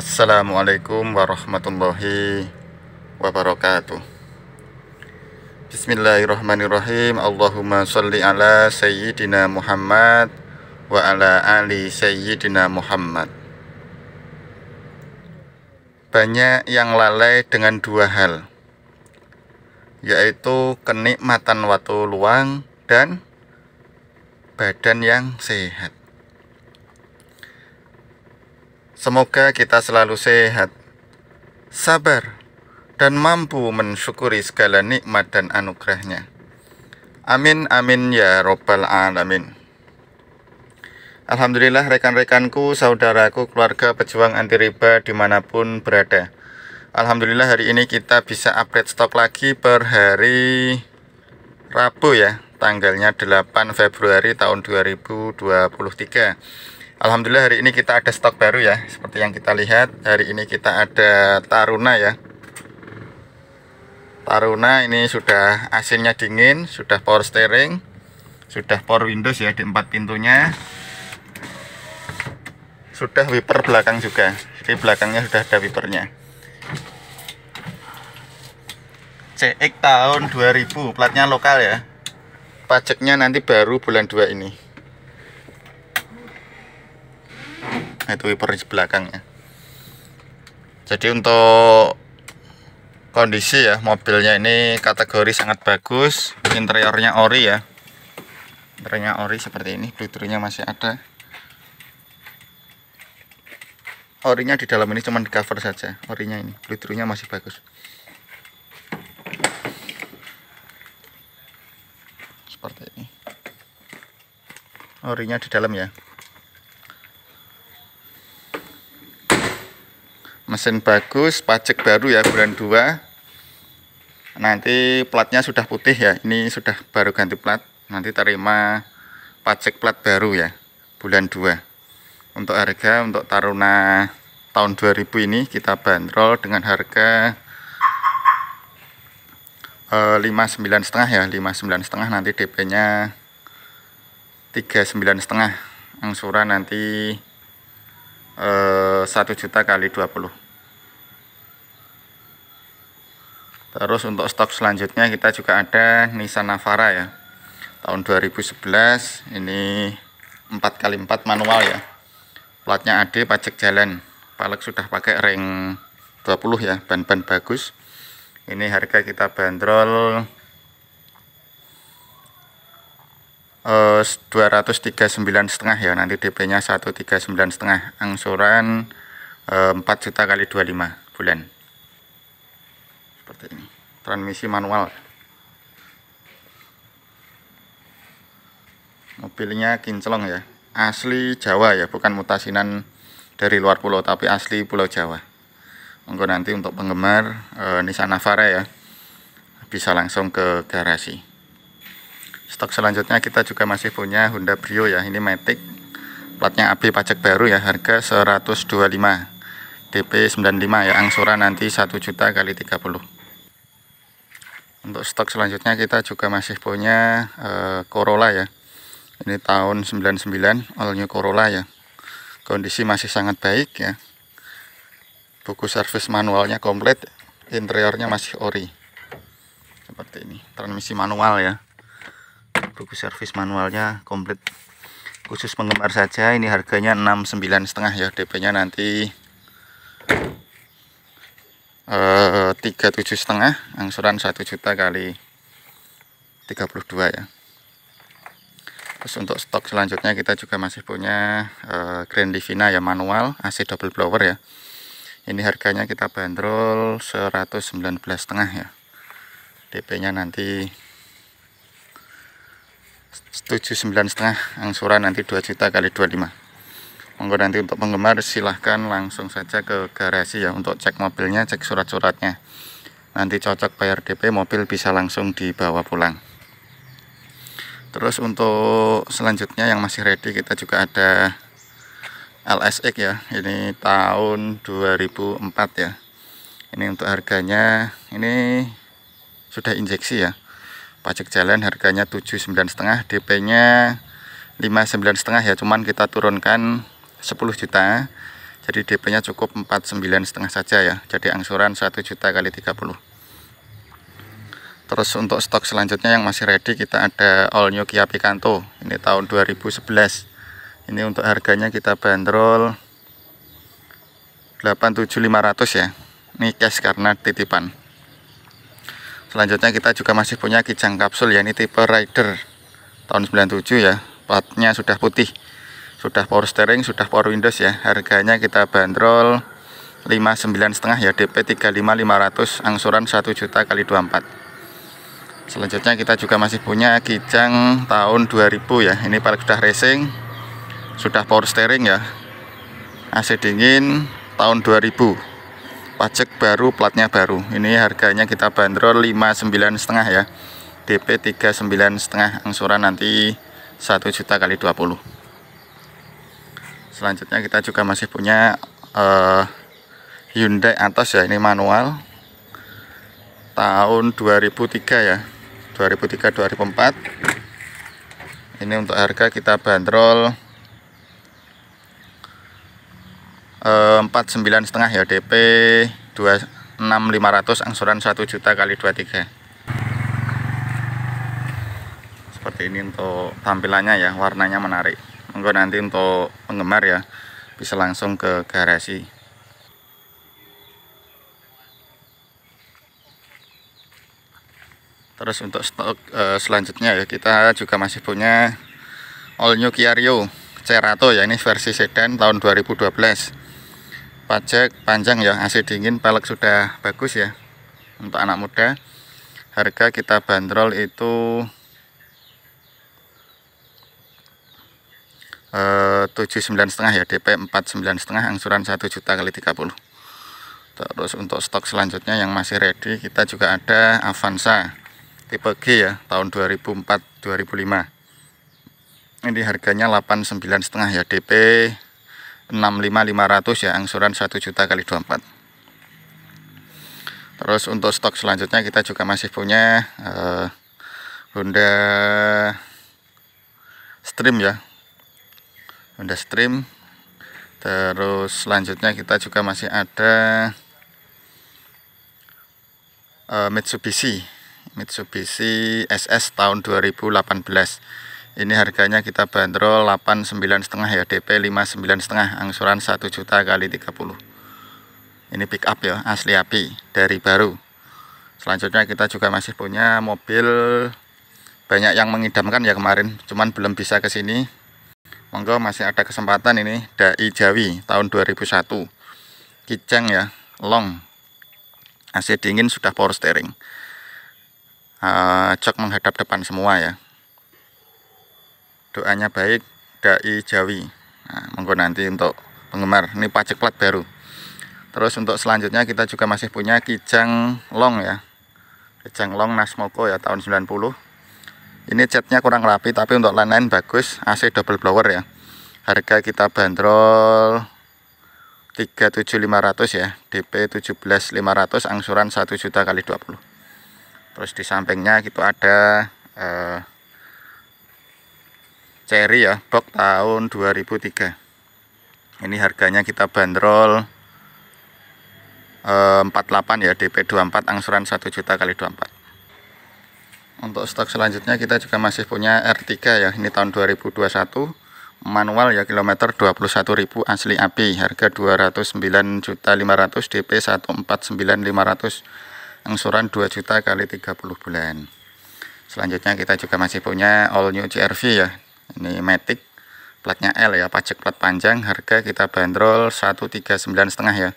Assalamualaikum warahmatullahi wabarakatuh. Bismillahirrahmanirrahim. Allahumma salli ala Sayyidina Muhammad Wa ala ali Sayyidina Muhammad. Banyak yang lalai dengan dua hal Yaitu kenikmatan waktu luang dan badan yang sehat Semoga kita selalu sehat, sabar, dan mampu mensyukuri segala nikmat dan anugerahnya. Amin amin ya robbal alamin. Alhamdulillah rekan-rekanku, saudaraku, keluarga pejuang anti riba di mana pun berada. Alhamdulillah hari ini kita bisa update stok lagi per hari Rabu ya, tanggalnya 8 Februari tahun 2023. Alhamdulillah hari ini kita ada stok baru ya Seperti yang kita lihat. Hari ini kita ada Taruna ya. Taruna ini sudah asinnya dingin Sudah power steering Sudah power windows ya di empat pintunya. Sudah wiper belakang juga Jadi belakangnya sudah ada wipernya. CX tahun 2000 Platnya lokal ya. Pajaknya nanti baru bulan 2 ini nah itu wiper di belakangnya. Jadi untuk kondisi ya mobilnya ini kategori sangat bagus. Interiornya ori ya. Interiornya ori seperti ini bluetoothnya masih ada. Orinya di dalam ini cuma di cover saja orinya ini bluetoothnya masih bagus. Seperti ini. Orinya di dalam ya mesin bagus pajak baru ya bulan 2 nanti platnya sudah putih ya ini sudah baru ganti plat. Nanti terima pajak plat baru ya bulan 2 untuk harga untuk Taruna tahun 2000 ini kita bandrol dengan harga eh, 59 setengah ya 59 setengah. Nanti DP nya 39 setengah. Angsuran nanti eh, 1 juta kali 20 terus untuk stok selanjutnya kita juga ada Nissan Navara ya. Tahun 2011 ini 4x4 manual ya. Platnya AD pajak jalan. Palek sudah pakai ring 20 ya ban-ban bagus. Ini harga kita bandrol eh, 239 setengah ya. Nanti DP nya 139 setengah angsuran eh, 4 juta kali 25 bulan seperti ini transmisi manual. Mobilnya kinclong ya. Asli Jawa ya bukan mutasinan dari luar pulau tapi asli pulau Jawa. Monggo nanti untuk penggemar e, Nissan Navara ya bisa langsung ke garasi. Stok selanjutnya kita juga masih punya Honda Brio ya ini Matic. Platnya AB pajak baru ya harga 125 DP 95 ya angsuran nanti 1 juta kali 30 untuk stok selanjutnya kita juga masih punya uh, Corolla ya. Ini tahun 99 all new Corolla ya. Kondisi masih sangat baik ya. Buku servis manualnya komplit interiornya masih ori. Seperti ini transmisi manual ya. Buku servis manualnya komplit. Khusus penggemar saja ini harganya 69 setengah ya DP nya nanti tiga tujuh setengah angsuran satu juta kali 32 ya. Terus untuk stok selanjutnya kita juga masih punya uh, Grand Livina ya manual AC double blower ya. Ini harganya kita bandrol 119 setengah ya. DP nya nanti 79 setengah angsuran nanti 2 juta kali 25 monggo nanti untuk penggemar silahkan langsung saja ke garasi ya untuk cek mobilnya cek surat-suratnya. Nanti cocok bayar DP mobil bisa langsung dibawa pulang. Terus untuk selanjutnya yang masih ready kita juga ada LSX ya. Ini tahun 2004 ya. Ini untuk harganya ini sudah injeksi ya. Pajak jalan harganya 79 setengah DP nya 59 setengah ya. Cuman kita turunkan 10 juta. Jadi DP nya cukup 49 setengah saja ya. Jadi angsuran 1 juta kali 30 terus untuk stok selanjutnya yang masih ready kita ada all new Kia Picanto. Ini tahun 2011 ini untuk harganya kita bandrol 87500 ya. Ini cash karena titipan. Selanjutnya kita juga masih punya kijang kapsul ya. Ini tipe rider tahun 97 ya. Platnya sudah putih sudah power steering sudah power windows ya. Harganya kita bandrol 59 setengah ya DP 35500 angsuran 1 juta kali 24 selanjutnya kita juga masih punya Kijang tahun 2000 ya. Ini paling sudah racing. Sudah power steering ya. AC dingin tahun 2000 pajak baru platnya baru. Ini harganya kita bandrol 59 setengah ya. DP 39 setengah angsuran nanti 1 juta kali 20 selanjutnya kita juga masih punya uh, Hyundai Atos ya ini manual. Tahun 2003 ya 2003 2004 ini untuk harga kita bandrol uh, 49 setengah ya DP 26500 angsuran 1 juta kali 23 seperti ini untuk tampilannya ya warnanya menarik enggak nanti untuk penggemar ya bisa langsung ke garasi. Terus untuk stok e, selanjutnya ya kita juga masih punya all new Kia Rio Cerato ya ini versi sedan tahun 2012 pajak panjang ya AC dingin pelek sudah bagus ya. Untuk anak muda harga kita bandrol itu tujuh sembilan setengah ya DP empat sembilan setengah angsuran satu juta kali 30 terus untuk stok selanjutnya yang masih ready kita juga ada Avanza tipe G ya tahun 2004 2005 ini harganya 89 setengah ya DP 65500 ya angsuran 1 juta kali 24 terus untuk stok selanjutnya kita juga masih punya uh, Honda Stream ya Honda Stream. Terus selanjutnya kita juga masih ada uh, Mitsubishi. Mitsubishi SS tahun 2018 ini harganya kita bandrol 89 setengah ya DP 59 setengah angsuran 1 juta kali 30 ini pick up ya asli api dari baru. Selanjutnya kita juga masih punya mobil. Banyak yang mengidamkan ya kemarin cuman belum bisa ke sini monggo masih ada kesempatan ini Dai Jawi tahun 2001 Kijang ya long. AC dingin sudah power steering. Uh, cok menghadap depan semua ya. Doanya baik Dai Jawi. Nah, monggo nanti untuk penggemar. Ini pajak plat baru. Terus untuk selanjutnya kita juga masih punya Kijang long ya. Kijang long Nasmoko ya tahun 90 ini catnya kurang rapi tapi untuk lain-lain bagus. AC double blower ya. Harga kita bandrol 37500 ya. DP 17500 angsuran 1 juta kali 20 terus di sampingnya itu ada eh, cherry ya box tahun 2003 ini harganya kita bandrol eh, 48 ya DP 24 angsuran 1 juta kali 24 untuk stok selanjutnya kita juga masih punya R3 ya. Ini tahun 2021 manual ya kilometer 21.000 asli api harga 209.500 DP 149.500 angsuran 2 juta kali 30 bulan. Selanjutnya kita juga masih punya all new CRV ya. Ini Matic platnya L ya pajak plat panjang harga kita bandrol 139 setengah ya.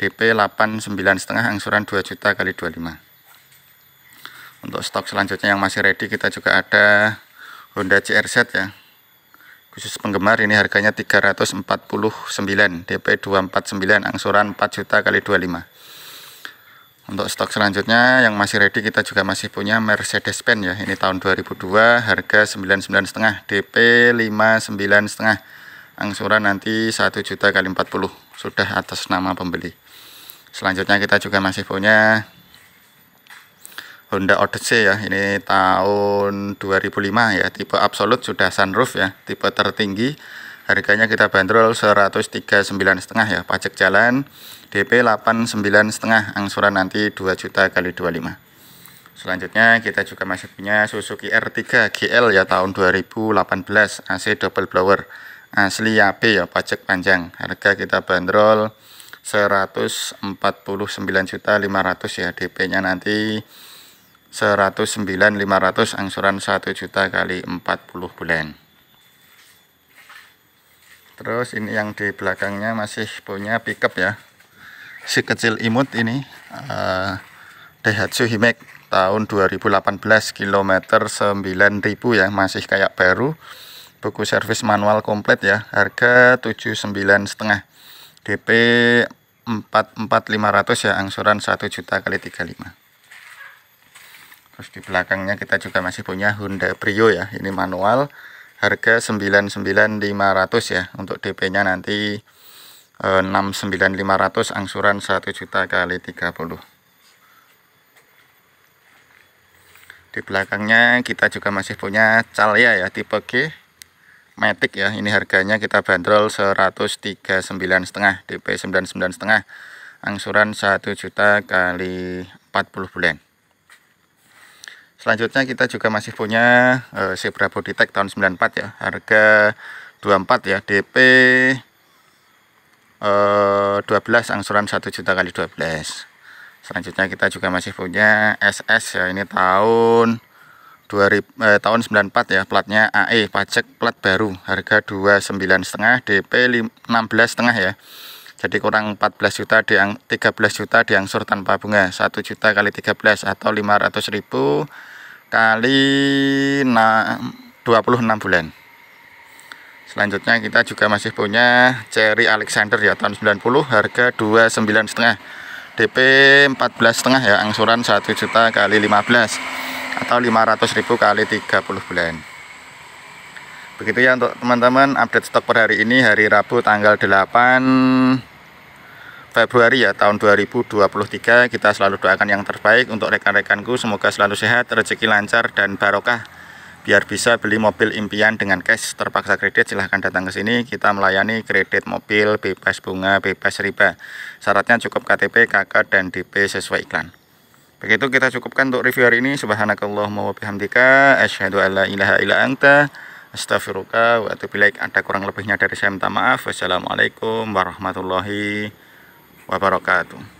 DP 89 setengah angsuran 2 juta kali 25 untuk stok selanjutnya yang masih ready kita juga ada Honda CRZ ya. Khusus penggemar ini harganya 349 DP 249 angsuran 4 juta kali 25 untuk stok selanjutnya yang masih ready kita juga masih punya Mercedes Benz ya. Ini tahun 2002 harga 99 setengah DP 59 setengah angsuran nanti 1 juta kali 40 sudah atas nama pembeli. Selanjutnya kita juga masih punya Honda Odyssey ya ini tahun 2005 ya tipe absolut sudah sunroof ya tipe tertinggi. Harganya kita bandrol 139 setengah ya pajak jalan DP 89 setengah angsuran nanti 2 juta kali 25 selanjutnya kita juga masih punya Suzuki R3 GL ya tahun 2018 AC double blower asli AP ya pajak panjang. Harga kita bandrol 149 juta 500 ya DP nya nanti 109 500 angsuran 1 juta kali 40 bulan. Terus ini yang di belakangnya masih punya pickup ya. Si kecil imut ini uh, Daihatsu Himek tahun 2018 kilometer 9000 ya masih kayak baru. Buku servis manual komplit ya harga 79 setengah. DP 44500 ya angsuran 1 juta kali 35 terus di belakangnya kita juga masih punya Honda Brio ya. Ini manual harga 99500 ya. Untuk DP nya nanti 69500 eh, angsuran 1 juta kali 30 di belakangnya kita juga masih punya Calya ya tipe G Matic ya. Ini harganya kita bandrol 139 setengah DP 99 setengah angsuran 1 juta kali 40 bulan Selanjutnya kita juga masih punya uh, Zebra Bodytech tahun 94 ya. Harga 24 ya. DP uh, 12 angsuran 1 juta kali 12. Selanjutnya kita juga masih punya SS ya. Ini tahun 2000 eh, tahun 94 ya. Platnya AE pajak plat baru. Harga 29 setengah DP 16 setengah ya jadi kurang 14 juta diang 13 juta diangsur tanpa bunga 1 juta kali 13 atau 500 ribu kali 26 bulan. Selanjutnya kita juga masih punya Cherry Alexander ya tahun 90 harga 29 setengah. DP 14 setengah ya angsuran 1 juta kali 15 atau 500 ribu kali 30 bulan. Begitu ya untuk teman-teman update stok per hari ini hari Rabu tanggal 8 Februari ya tahun 2023 kita selalu doakan yang terbaik untuk rekan-rekanku. Semoga selalu sehat rezeki lancar dan barokah. Biar bisa beli mobil impian dengan cash. Terpaksa kredit silahkan datang ke sini. Kita melayani kredit mobil bebas bunga bebas riba. Syaratnya cukup KTP KK dan DP sesuai iklan. Begitu kita cukupkan untuk review hari ini. Subhanakallahumma wa bihamdika. Asyhadu alla ilaha illa anta. Astaghfiruka wa atubu ada kurang lebihnya dari saya minta maaf. Wassalamualaikum warahmatullahi wabarakatuh